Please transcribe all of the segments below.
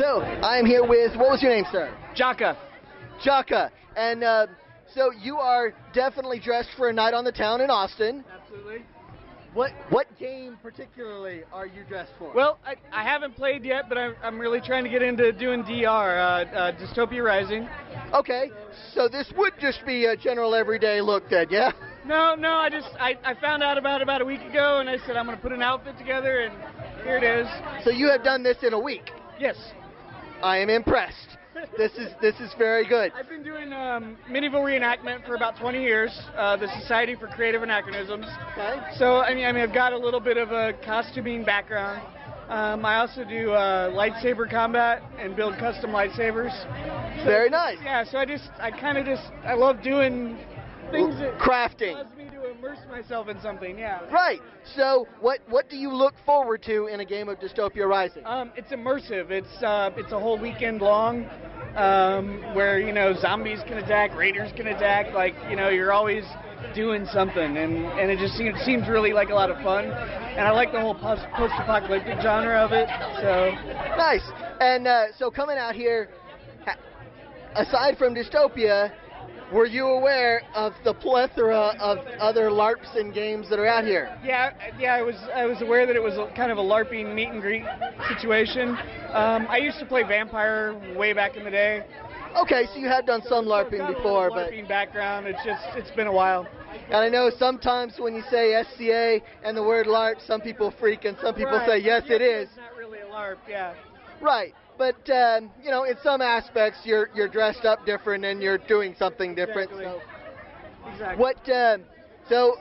So I am here with what was your name, sir? Jaka. Jaka, and uh, so you are definitely dressed for a night on the town in Austin. Absolutely. What what game particularly are you dressed for? Well, I, I haven't played yet, but I'm, I'm really trying to get into doing DR, uh, uh, Dystopia Rising. okay, so this would just be a general everyday look then, yeah? No, no, I just I, I found out about it about a week ago, and I said I'm going to put an outfit together, and here it is. So you have done this in a week. Yes. I am impressed. This is this is very good. I've been doing um, medieval reenactment for about 20 years, uh, the Society for Creative Anachronisms. Okay. So I mean, I mean, I've got a little bit of a costuming background. Um, I also do uh, lightsaber combat and build custom lightsabers. So- Very nice. Yeah, so I just, I kind of just, I love doing things that Crafting. Immerse myself in something. Yeah. Right. So what what do you look forward to in a game of Dystopia Rising? Um, it's immersive. It's uh, it's a whole weekend long, um, where you know zombies can attack, raiders can attack. Like you know, you're always doing something, and and it just seems seems really like a lot of fun. And I like the whole post post-apocalyptic genre of it. So Nice. And uh, so coming out here, aside from Dystopia, were you aware of the plethora of other LARPs and games that are out here? yeah, yeah, I was I was aware that it was a, kind of a larping meet and greet situation. Um, I used to play Vampire way back in the day. Okay, so you have done some LARPing before, but LARPing background. It's just it's been a while. and I know sometimes when you say SCA and the word LARP, some people freak and some people Right. say yes, it is. It's not really a LARP. Yeah. Right. But um, you know, in some aspects, you're you're dressed up different and you're doing something different. Exactly. So. Exactly. What? Um, so,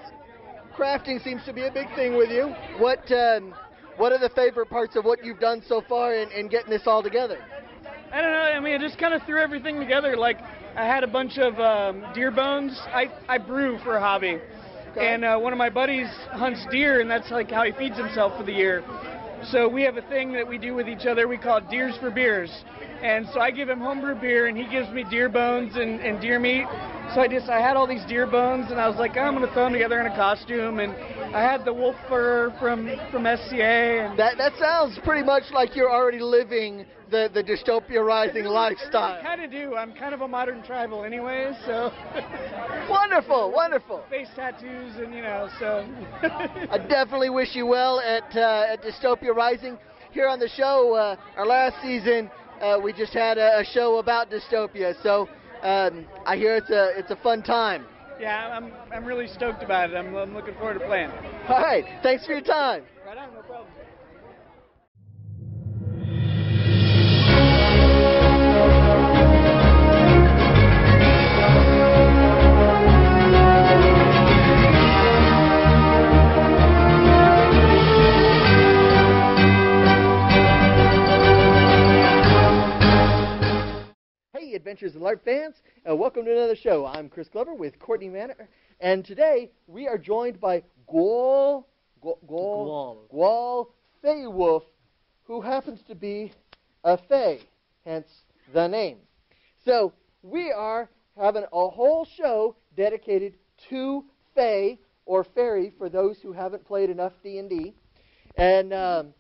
crafting seems to be a big thing with you. What? Um, what are the favorite parts of what you've done so far in, in getting this all together? I don't know. I mean, I just kind of threw everything together. Like, I had a bunch of um, deer bones. I, I brew for a hobby. Okay. And uh, one of my buddies hunts deer, and that's like how he feeds himself for the year. So we have a thing that we do with each other. We call Deers for Beers. And so I give him homebrew beer, and he gives me deer bones and, and deer meat. So I just I had all these deer bones, and I was like, oh, I'm gonna throw them together in a costume. And I had the wolf fur from from SCA, and That that sounds pretty much like you're already living the the dystopia rising lifestyle. I kind of do. I'm kind of a modern tribal anyway, so Wonderful, wonderful. face tattoos and you know, so I definitely wish you well at uh, at Dystopia Rising. Here on the show, uh, our last season, uh, we just had a, a show about dystopia. So um, I hear it's a it's a fun time. yeah, I'm I'm really stoked about it. I'm, I'm looking forward to playing. All right, thanks for your time. Right on, no problem. Adventures of LARP fans, uh, welcome to another show. I'm Chris Glover with Courtney Manor, and today we are joined by Gwal Gwal Gwal Feywolf, who happens to be a Fey, hence the name. So we are having a whole show dedicated to Fey or Fairy for those who haven't played enough D&D, and um,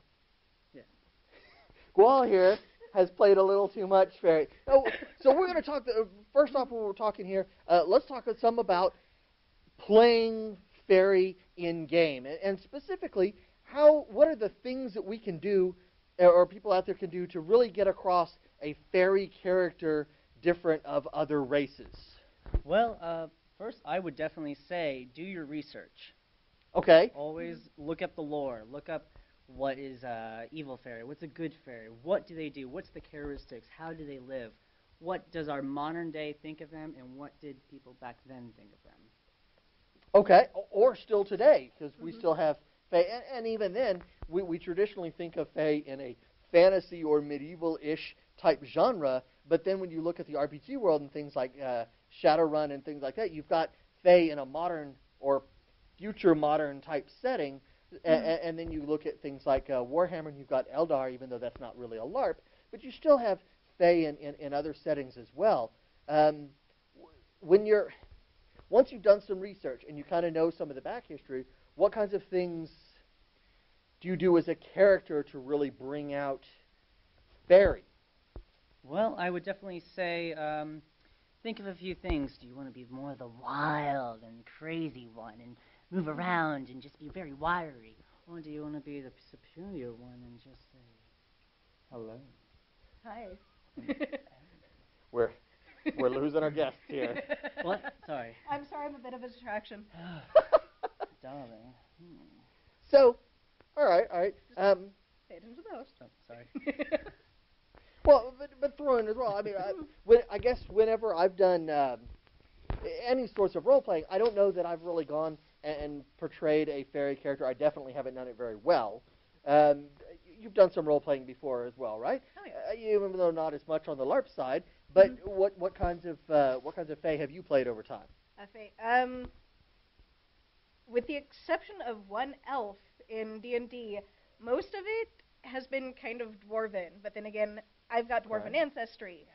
Gwal here has played a little too much fairy. Oh, so we're going to talk. uh, first off, when we're talking here, uh, let's talk some about playing fairy in game, and, and specifically, how what are the things that we can do, uh, or people out there can do, to really get across a fairy character different of other races. Well, uh, first, I would definitely say do your research. Okay. Always look up the lore. Look up what is uh, evil fairy. What's a good fairy? What do they do? What's the characteristics? How do they live? What does our modern day think of them, and what did people back then think of them? Okay, or still today, because we still have Fae, and, and even then, we, we traditionally think of Fae in a fantasy or medieval-ish type genre. But then when you look at the RPG world and things like uh, Shadowrun and things like that, you've got Fae in a modern or future modern type setting. A- a- and then you look at things like uh, Warhammer, and you've got Eldar, even though that's not really a LARP, but you still have Fae in, in, in other settings as well. Um, when you're once you've done some research and you kind of know some of the back history, what kinds of things do you do as a character to really bring out fairy? Well, I would definitely say um, think of a few things. Do you want to be more of the wild and crazy one and move around and just be very wiry? Or do you want to be the superior one and just say hello? Hi. We're we're losing our guests here. What? Sorry. I'm sorry, I'm a bit of a distraction. Darling. Hmm. So, all right, all right. Um, Pay attention to the host. Oh, sorry. well, but, but throw in as well. I mean, I, when, I guess whenever I've done um, any sorts of role playing, I don't know that I've really gone and, and portrayed a fairy character. I definitely haven't done it very well. Um, you've done some role playing before as well, right? Oh, yeah. Uh, even though not as much on the LARP side, but what what kinds of uh, what kinds of fae have you played over time? FA. Um, with the exception of one elf in D&D, most of it has been kind of dwarven. But then again, I've got dwarven Okay. ancestry,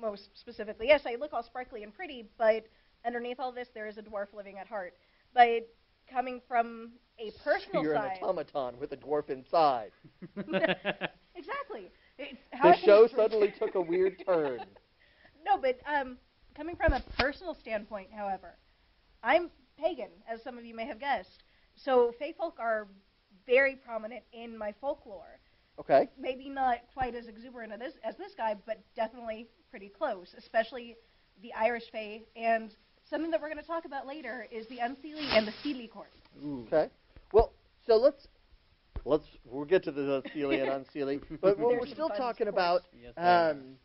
most specifically. Yes, I look all sparkly and pretty, but underneath all this, there is a dwarf living at heart. But coming from a personal standpoint You're side, an automaton with a dwarf inside. exactly. It's how The show suddenly took a weird turn. No, but um, coming from a personal standpoint, however, I'm pagan, as some of you may have guessed. So fae folk are very prominent in my folklore. Okay. Maybe not quite as exuberant as this, as this guy, but definitely pretty close, especially the Irish Fae. And something that we're going to talk about later is the Unseelie and the Seelie court. Okay. Well, so let's let's we'll get to the Seelie and unseelie, but what we're still talking sports. about Yes, um,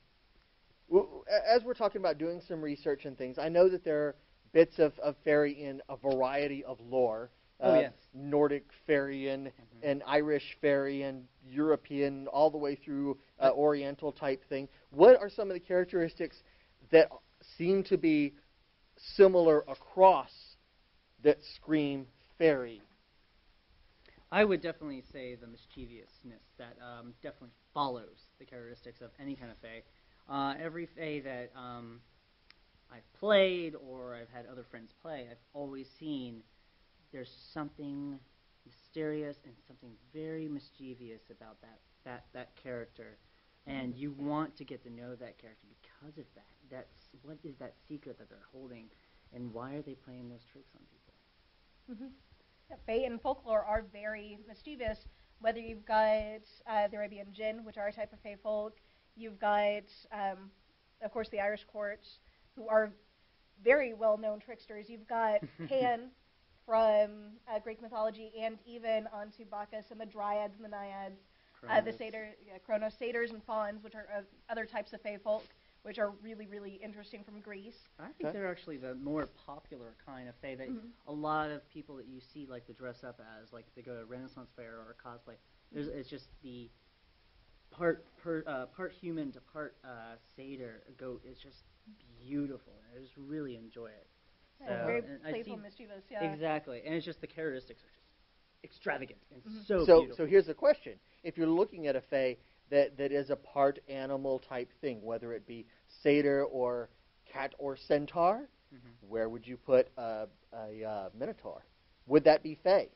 w- w- as we're talking about doing some research and things. I know that there are bits of, of fairy in a variety of lore. Oh, uh, yes. Nordic fairy and Irish fairy and European, all the way through uh, Oriental type thing. What are some of the characteristics that seem to be similar across that scream fairy? I would definitely say the mischievousness that um, definitely follows the characteristics of any kind of fae. Uh, every fae that um, I've played or I've had other friends play, I've always seen there's something mysterious and something very mischievous about that that that character, and you want to get to know that character because of that. That's what is that secret that they're holding, and why are they playing those tricks on people? Yeah, Fae and folklore are very mischievous. Whether you've got uh, the Arabian Jinn, which are a type of Fae folk, you've got, um, of course, the Irish courts, who are very well-known tricksters. You've got Pan from uh, Greek mythology, and even onto Bacchus and the Dryads and the Naiads, uh, the satyr, yeah, Kronos, satyrs and fauns, which are uh, other types of Fae folk, which are really, really interesting from Greece. I think Okay. they're actually the more popular kind of fae that Mhm. a lot of people that you see like to dress up as, like if they go to a Renaissance fair or a cosplay. There's, it's just the part per, uh, part human to part uh, satyr goat is just beautiful. I just really enjoy it. Yeah, So, very and I playful, see- mischievous. Yeah. Exactly, and it's just the characteristics are just extravagant and Mhm. so, so, beautiful. so here's the question: If you're looking at a fae that, that is a part animal type thing, whether it be satyr or cat or centaur, Mhm. where would you put a, a uh, minotaur? Would that be fae?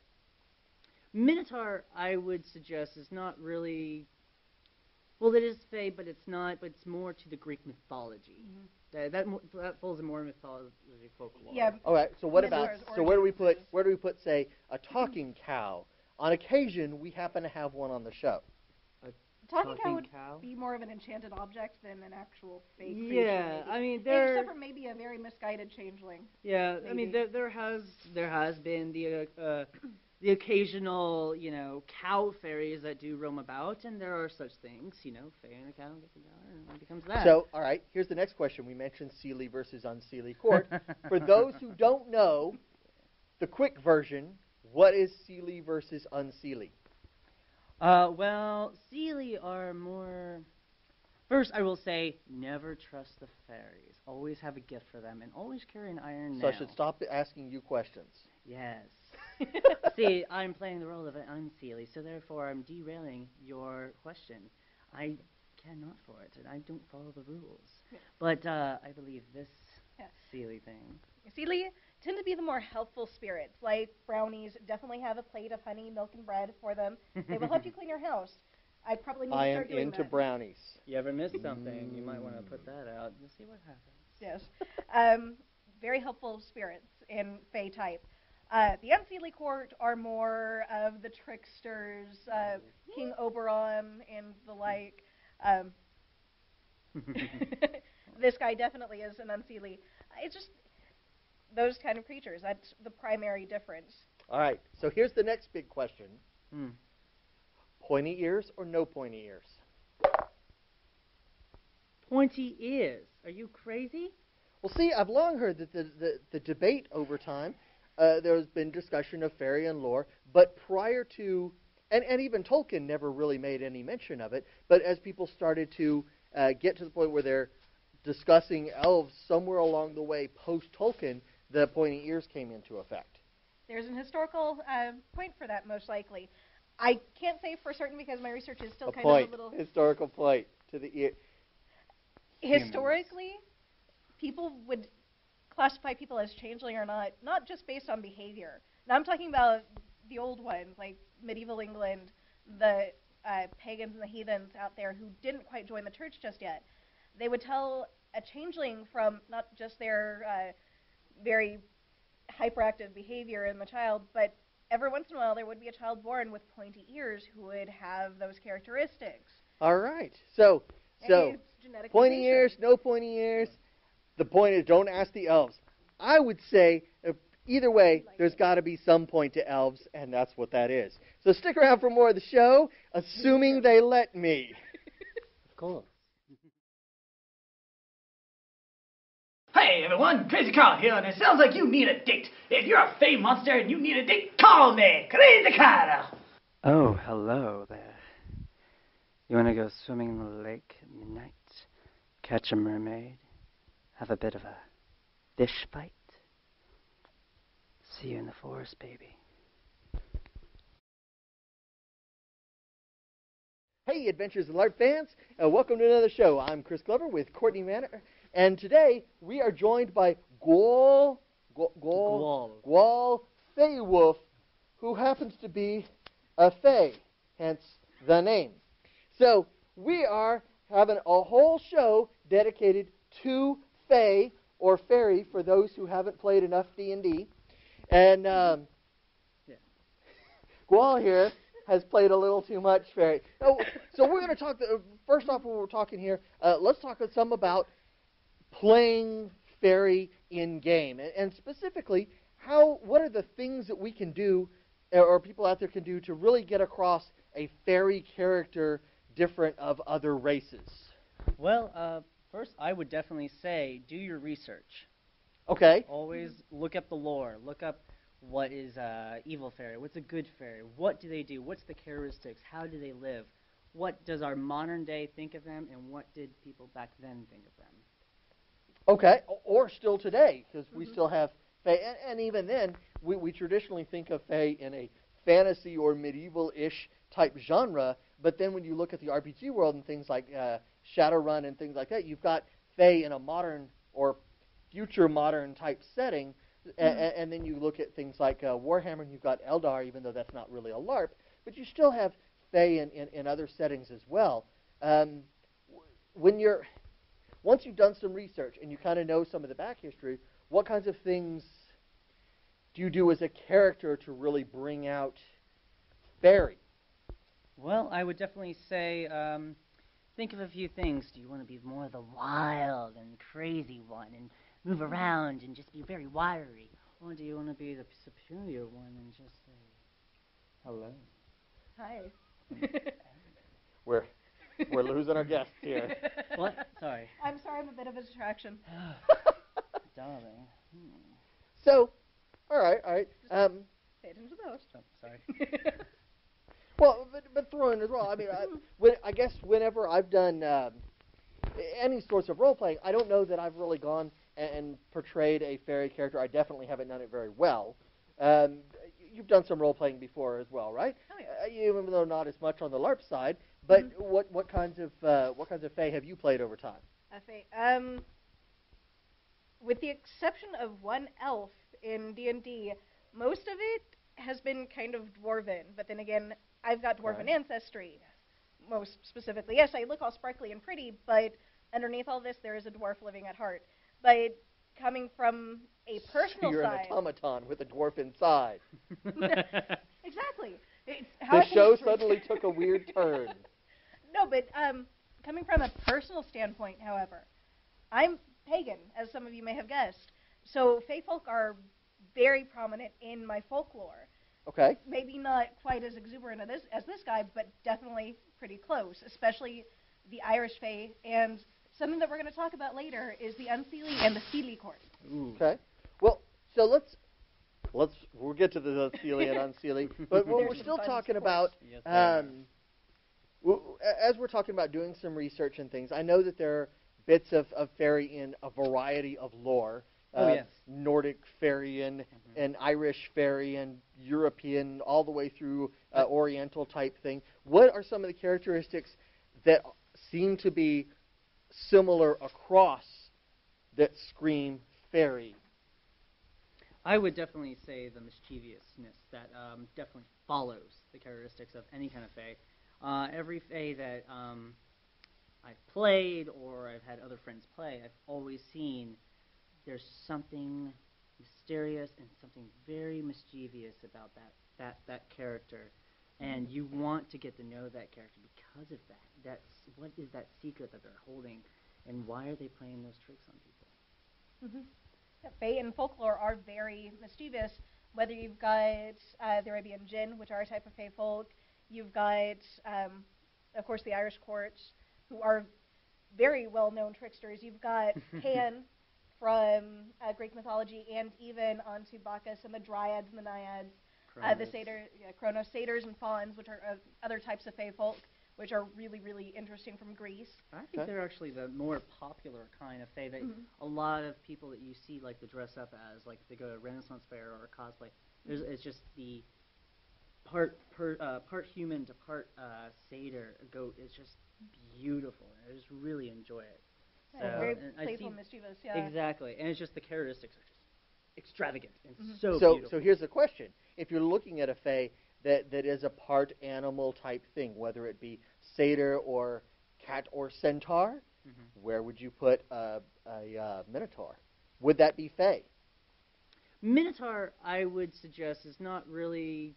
Minotaur, I would suggest, is not really. Well, it is Fae, but it's not. But it's more to the Greek mythology. Mhm. That that, mo- that falls in more mythology folklore. Yeah, All right. So what about? So where do we put? Where do we put? Say a talking cow. On occasion, we happen to have one on the show. Talking, cow Talking would cow? be more of an enchanted object than an actual fake creature. Yeah, maybe. I mean Yeah, there. Except for maybe a very misguided changeling. Yeah, I mean there there has there has been the uh, uh, the occasional you know cow fairies that do roam about, and there are such things. You know, fae and a cow get together, and it becomes that. So, all right. Here's the next question. We mentioned Seelie versus Unseelie Court. For those who don't know, the quick version: What is Seelie versus Unseelie? Uh, well, Seelie are more. First, I will say, never trust the fairies. Always have a gift for them, and always carry an iron So nail. I should stop asking you questions. Yes. See, I'm playing the role of an unseelie, so therefore I'm derailing your question. I cannot for it, and I don't follow the rules. Yeah. But uh, I believe this Yeah. Seelie thing. Seelie tend to be the more helpful spirits, like brownies. Definitely have a plate of honey, milk, and bread for them. They will help you clean your house. I probably need to I am start doing into that. brownies. You ever miss something, you might want to put that out and see what happens. Yes. Um, very helpful spirits in Fey type. Uh, the Unseelie Court are more of the tricksters, uh, King Oberon and the like. Um, this guy definitely is an Unseelie. It's just those kind of creatures. That's the primary difference. All right. So here's the next big question: Hmm. pointy ears or no pointy ears? Pointy ears. Are you crazy? Well, see, I've long heard that the, the, the debate over time, uh, there's been discussion of fairy and lore, but prior to, and, and even Tolkien never really made any mention of it, but as people started to uh, get to the point where they're discussing elves somewhere along the way post Tolkien, the pointy ears came into effect. There's an historical uh, point for that, most likely. I can't say for certain because my research is still a kind point, of a little. historical point to the ear. historically, people would classify people as changeling or not, not just based on behavior. Now I'm talking about the old ones, like medieval England, the uh, pagans and the heathens out there who didn't quite join the church just yet. They would tell a changeling from not just their uh, very hyperactive behavior in the child, but every once in a while there would be a child born with pointy ears who would have those characteristics. All right. So, so pointy mutation. ears, no pointy ears. The point is, don't ask the elves. I would say, either way, Like there's it. got to be some point to elves, and that's what that is. So stick around for more of the show, assuming they let me. Of Hey everyone, Crazy Carl here, and it sounds like you need a date. If you're a Fey monster and you need a date, call me, Crazy Carl. Oh, hello there. You want to go swimming in the lake at midnight, catch a mermaid, have a bit of a fish fight? See you in the forest, baby. Hey, Adventures of LARP fans, uh, welcome to another show. I'm Chris Glover with Courtney Manor, and today we are joined by Gwal, Gwal, Gwal, Gwal Feywolf, who happens to be a Fey, hence the name. So we are having a whole show dedicated to Fey or Fairy for those who haven't played enough D&D. And um, Yeah. Gwal here has played a little too much fairy. So, so we're going to talk. uh, first off, when we're talking here, uh, let's talk some about playing fairy in game, and, and specifically, how what are the things that we can do, or people out there can do, to really get across a fairy character different of other races. Well, uh, first, I would definitely say do your research. Okay. Always look up the lore. Look up what is uh, evil fairy. What's a good fairy? What do they do? What's the characteristics? How do they live? What does our modern day think of them, and what did people back then think of them? Okay, or still today, because we still have Fae, and, and even then, we, we traditionally think of Fae in a fantasy or medieval-ish type genre. But then, when you look at the RPG world and things like uh, Shadowrun and things like that, you've got Fae in a modern or future modern type setting. A- a- and then you look at things like uh, Warhammer, and you've got Eldar, even though that's not really a LARP, but you still have Fae in, in, in other settings as well. Um, when you're once you've done some research and you kind of know some of the back history, what kinds of things do you do as a character to really bring out fairy? Well, I would definitely say um, think of a few things. Do you want to be more of the wild and crazy one and move around and just be very wiry? Or do you want to be the superior one and just say hello? Hi. We're we're losing our guests here. What? Sorry. I'm sorry, I'm a bit of a distraction. Darling. Hmm. So, all right, all right. Um, Pay attention to the host. Oh, sorry. well, but, but throw in as well. I mean, I, when, I guess whenever I've done um, any sorts of role playing, I don't know that I've really gone and, and portrayed a fairy character. I definitely haven't done it very well. Um, you've done some role playing before as well, right? Oh, yeah. Uh, even though not as much on the LARP side, but what what kinds of uh, what kinds of Fae have you played over time? FA. Um, with the exception of one elf in D and D, most of it has been kind of dwarven. But then again, I've got dwarven Okay. ancestry. most specifically. Yes, I look all sparkly and pretty, but underneath all this, there is a dwarf living at heart. But coming from a personal You're side, an automaton with a dwarf inside. exactly. It's how The show suddenly took a weird turn. No, but um, coming from a personal standpoint, however, I'm pagan, as some of you may have guessed. So Fey folk are very prominent in my folklore. Okay. Maybe not quite as exuberant as this, as this guy, but definitely pretty close, especially the Irish Fae. And something that we're going to talk about later is the Unseelie and the Seelie court. Okay. Well, so let's let's we'll get to the Seelie and Unseelie, but what we're still talking about Yes, they um, w- a- as we're talking about doing some research and things. I know that there are bits of, of fairy in a variety of lore. Oh, uh, yes. Nordic fairy and, and Irish fairy and European, all the way through uh, Oriental type thing. What are some of the characteristics that seem to be similar across that scream fairy. I would definitely say the mischievousness that um, definitely follows the characteristics of any kind of fae. Uh, every fae that um, I've played or I've had other friends play, I've always seen there's something mysterious and something very mischievous about that that that character, and you want to get to know that character because of that. That's what is that secret that they're holding, and why are they playing those tricks on people? Yeah, Fae and folklore are very mischievous. Whether you've got uh, the Arabian Jinn, which are a type of Fae folk, you've got, um, of course, the Irish courts, who are very well-known tricksters. You've got Pan from uh, Greek mythology, and even onto Bacchus and the Dryads and the Naiads, uh, the satyr, yeah, Kronos, satyrs and fauns, which are uh, other types of Fae folk, which are really, really interesting from Greece. I think Okay. they're actually the more popular kind of fae that Mhm. a lot of people that you see like to dress up as, like if they go to a Renaissance fair or a cosplay. There's, it's just the part per, uh, part human to part uh, satyr goat is just beautiful. I just really enjoy it. Yeah, So, very playful, mischievous. Yeah. Exactly, and it's just the characteristics are just extravagant and Mhm. so, so, beautiful. so here's the question: If you're looking at a fae that, that is a part animal type thing, whether it be satyr or cat or centaur, Mhm. where would you put a, a uh, minotaur? Would that be fae? Minotaur, I would suggest, is not really.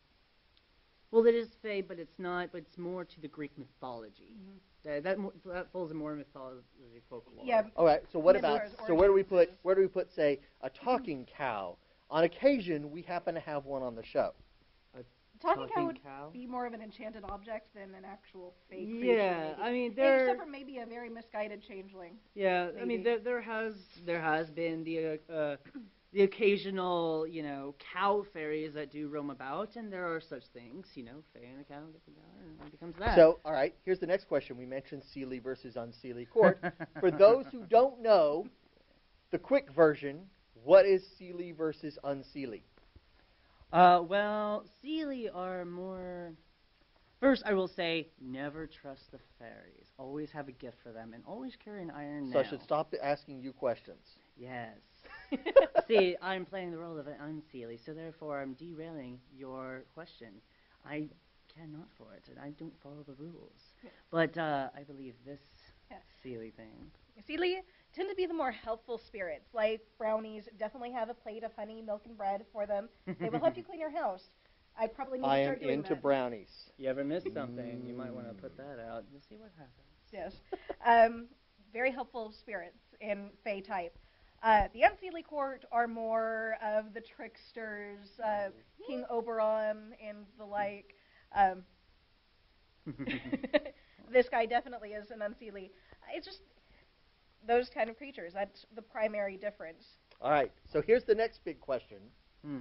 Well, it is Fae, but it's not. But it's more to the Greek mythology. Mhm. That that, mo- that falls in more mythology folklore. Yeah, All right. So what about? Minotaur's So where do we put? Where do we put? Say a talking cow. On occasion, we happen to have one on the show. Talking cow would cow? be more of an enchanted object than an actual fake creature. Yeah, maybe. I mean Except there. for maybe a very misguided changeling. Yeah, I maybe. mean there there has there has been the uh, uh, the occasional you know cow fairies that do roam about, and there are such things. You know, Fae and a cow get together, and it becomes that. So, all right. Here's the next question. We mentioned Seelie versus Unseelie Court. For those who don't know, the quick version: What is Seelie versus Unseelie? Uh, well, Seelie are more. First, I will say, never trust the fairies. Always have a gift for them, and always carry an iron So nail. I should stop asking you questions. Yes. See, I'm playing the role of an unseelie, so therefore I'm derailing your question. I cannot for it, and I don't follow the rules. But uh, I believe this Yeah. Seelie thing. Seelie tend to be the more helpful spirits. Like brownies, definitely have a plate of honey, milk, and bread for them. They will help you clean your house. I probably need I to am start doing into that. brownies. You ever miss something, you might want to put that out. You'll see what happens. Yes. Um, very helpful spirits in Fey type. Uh, the Unseelie court are more of the tricksters, uh, King Oberon and the like. Um, this guy definitely is an Unseelie. It's just those kind of creatures. That's the primary difference. All right. So here's the next big question: Hmm.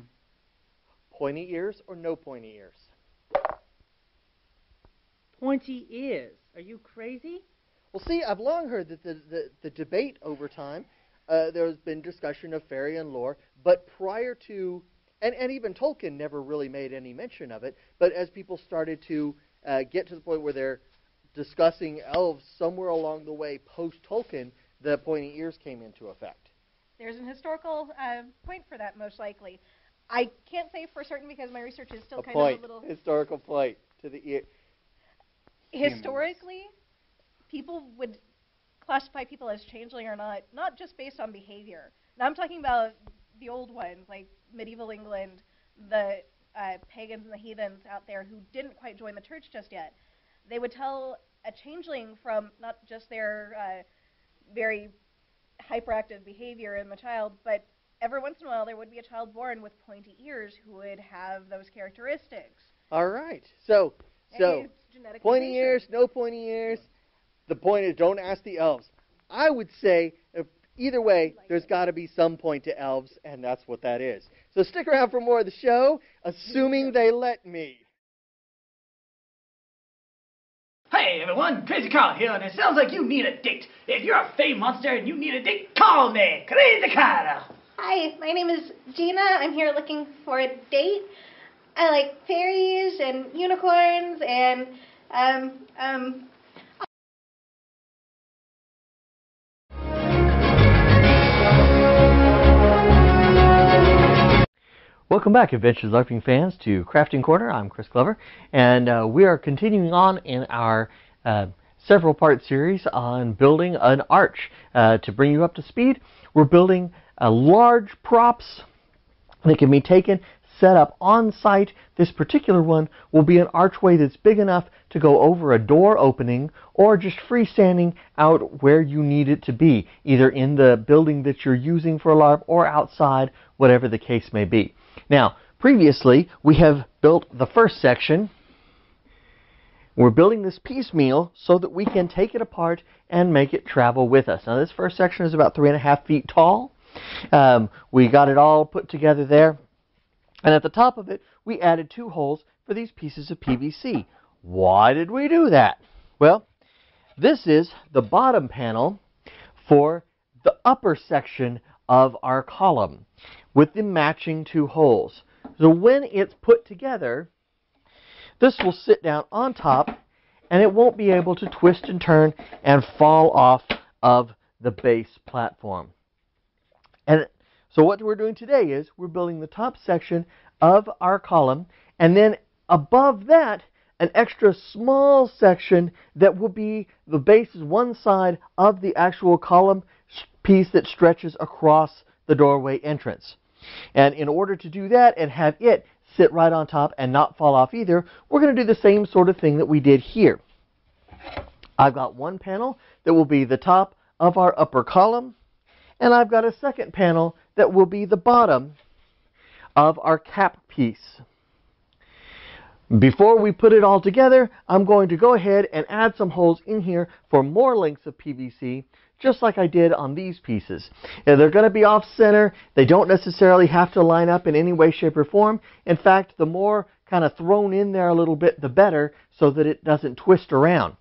Pointy ears or no pointy ears? Pointy ears. Are you crazy? Well, see, I've long heard that the, the, the debate over time, uh, there's been discussion of fairy and lore, but prior to, and, and even Tolkien never really made any mention of it, but as people started to uh, get to the point where they're discussing elves somewhere along the way post Tolkien, the pointy ears came into effect. There's an historical uh, point for that, most likely. I can't say for certain because my research is still a kind point, of a little. historical point to the ear. historically, people would classify people as changeling or not, not just based on behavior. Now I'm talking about the old ones, like medieval England, the uh, pagans and the heathens out there who didn't quite join the church just yet. They would tell a changeling from not just their uh, very hyperactive behavior in the child, but every once in a while there would be a child born with pointy ears who would have those characteristics. All right. So, so pointy ears, no pointy ears. The point is, don't ask the elves. I would say, if, either way, there's got to be some point to elves, and that's what that is. So stick around for more of the show, assuming they let me. Hey everyone, Crazy Carl here, and it sounds like you need a date. If you're a Fey monster and you need a date, call me, Crazy Carl. Hi, my name is Gina. I'm here looking for a date. I like fairies and unicorns and um um Welcome back, Adventures LARPing fans, to Crafting Corner. I'm Chris Glover, and uh, we are continuing on in our uh, several part series on building an arch. Uh, to bring you up to speed, we're building uh, large props that can be taken, set up on site. This particular one will be an archway that's big enough to go over a door opening or just freestanding out where you need it to be, either in the building that you're using for a LARP or outside, whatever the case may be. Now, previously, we have built the first section. We're building this piecemeal so that we can take it apart and make it travel with us. Now, this first section is about three and a half feet tall. Um, we got it all put together there. And at the top of it, we added two holes for these pieces of PVC. Why did we do that? Well, this is the bottom panel for the upper section of our column with the matching two holes. So when it's put together, this will sit down on top and it won't be able to twist and turn and fall off of the base platform. And so what we're doing today is we're building the top section of our column and then above that an extra small section that will be the base is one side of the actual column piece that stretches across the doorway entrance. And in order to do that and have it sit right on top and not fall off either, we're going to do the same sort of thing that we did here. I've got one panel that will be the top of our upper column, and I've got a second panel that will be the bottom of our cap piece. Before we put it all together, I'm going to go ahead and add some holes in here for more lengths of PVC, just like I did on these pieces. And they're going to be off center. They don't necessarily have to line up in any way, shape, or form. In fact, the more kind of thrown in there a little bit, the better, so that it doesn't twist around.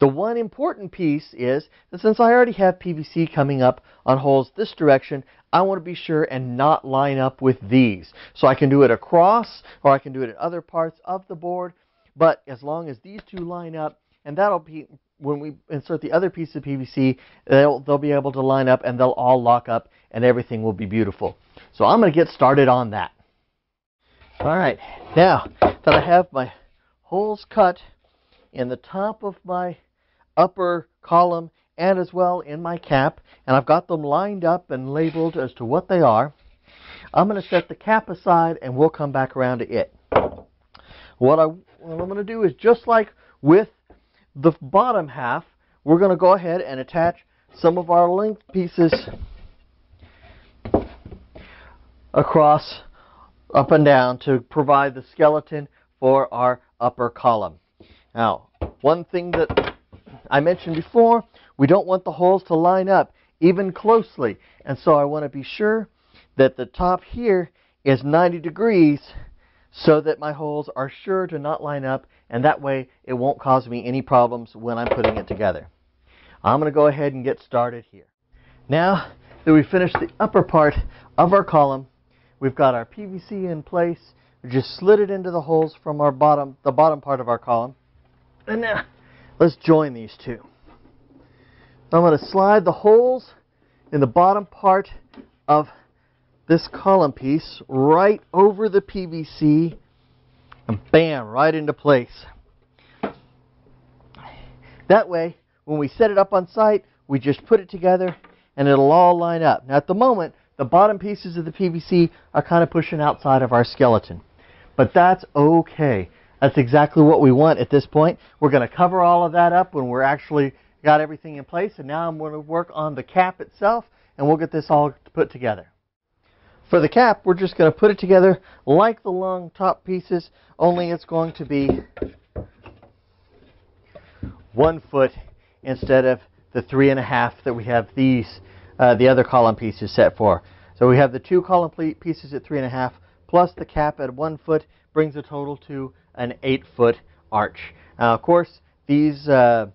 The one important piece is that since I already have PVC coming up on holes this direction, I want to be sure and not line up with these. So I can do it across or I can do it in other parts of the board, but as long as these two line up, and that'll be when we insert the other piece of PVC, they'll, they'll be able to line up and they'll all lock up and everything will be beautiful. So I'm going to get started on that. All right, now that I have my holes cut in the top of my upper column and as well in my cap, and I've got them lined up and labeled as to what they are. I'm going to set the cap aside and we'll come back around to it. What, I, what I'm going to do is just like with the bottom half, we're going to go ahead and attach some of our length pieces across up and down to provide the skeleton for our upper column. Now, one thing that I mentioned before, we don't want the holes to line up even closely. And so I want to be sure that the top here is 90 degrees so that my holes are sure to not line up and that way it won't cause me any problems when I'm putting it together. I'm going to go ahead and get started here. Now that we've finished the upper part of our column, we've got our PVC in place. We just slid it into the holes from our bottom, the bottom part of our column. And now let's join these two. I'm going to slide the holes in the bottom part of this column piece right over the PVC and bam, right into place. That way, when we set it up on site, we just put it together and it'll all line up. Now at the moment, the bottom pieces of the PVC are kind of pushing outside of our skeleton. But that's okay. That's exactly what we want at this point. We're going to cover all of that up when we're actually got everything in place. And now I'm going to work on the cap itself and we'll get this all put together. For the cap, we're just going to put it together like the long top pieces, only it's going to be one foot instead of the three and a half that we have these, uh, the other column pieces set for. So we have the two column pieces at three and a half, plus the cap at one foot brings a total to an eight foot arch. Now, of course, these uh,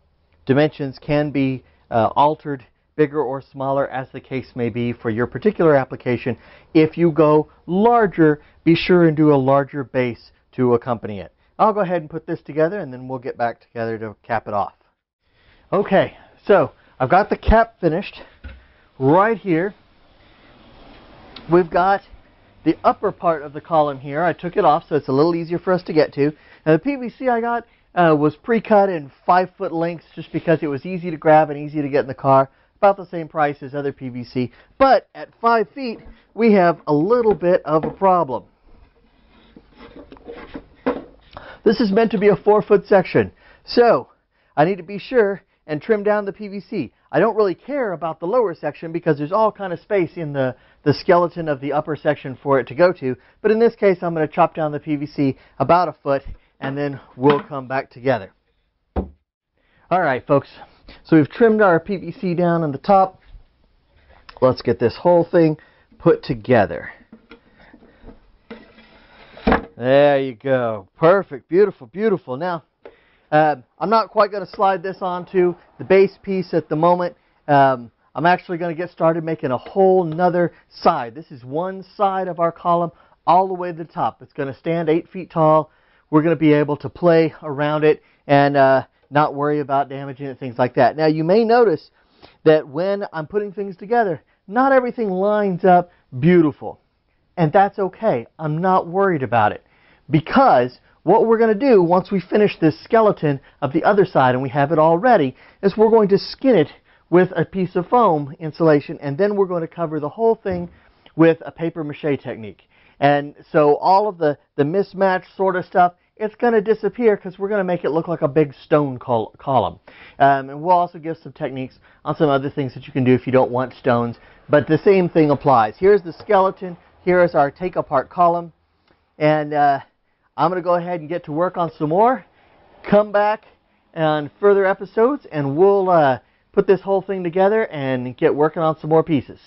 dimensions can be uh, altered bigger or smaller as the case may be for your particular application. If you go larger, be sure and do a larger base to accompany it. I'll go ahead and put this together and then we'll get back together to cap it off. Okay, so I've got the cap finished right here. We've got the upper part of the column here. I took it off so it's a little easier for us to get to. Now the PVC I got uh, was pre-cut in five foot lengths just because it was easy to grab and easy to get in the car. About the same price as other PVC. But at five feet, we have a little bit of a problem. This is meant to be a four foot section. So I need to be sure and trim down the PVC. I don't really care about the lower section because there's all kind of space in the, the skeleton of the upper section for it to go to. But in this case, I'm going to chop down the PVC about a foot and then we'll come back together. All right, folks. So we've trimmed our PVC down on the top. Let's get this whole thing put together. There you go. Perfect. Beautiful, beautiful. Now, uh, I'm not quite going to slide this onto the base piece at the moment. Um, I'm actually going to get started making a whole nother side. This is one side of our column all the way to the top. It's going to stand 8 feet tall. We're going to be able to play around it and uh, not worry about damaging it, things like that. Now you may notice that when I'm putting things together, not everything lines up beautiful. And that's okay. I'm not worried about it. Because what we're going to do once we finish this skeleton of the other side and we have it all ready is we're going to skin it with a piece of foam insulation and then we're going to cover the whole thing with a paper mache technique. And so all of the, the mismatched sort of stuff, it's going to disappear because we're going to make it look like a big stone col column. Um, and we'll also give some techniques on some other things that you can do if you don't want stones. But the same thing applies. Here's the skeleton. Here is our take apart column. And uh, I'm going to go ahead and get to work on some more. Come back on further episodes and we'll uh, put this whole thing together and get working on some more pieces.